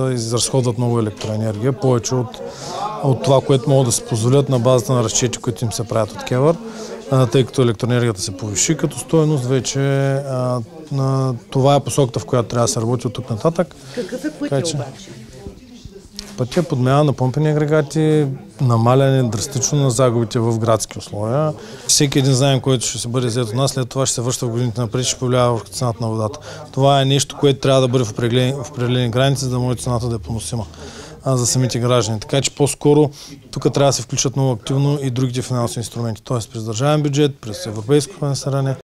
изразходват много електроенергия, повече от, от това, което могат да се позволят на базата на разчети, които им се правят от Кевър, тъй като електроенергията се повиши като стоеност, вече а, а, това е посоката, в която трябва да се работи от тук нататък. Какъв е пътя обаче? Пътя подмяна на помпени агрегати, намаляне драстично на загубите в градски условия. Всеки един заем, който ще се бъде взет от нас, след това ще се връща в годините напред, ще повлиява върху цената на водата. Това е нещо, което трябва да бъде в определени, в определени граници, за да може цената да е поносима за самите граждани. Така че по-скоро тук трябва да се включат много активно и другите финансови инструменти, т.е. през държавен бюджет, през европейско финансиране,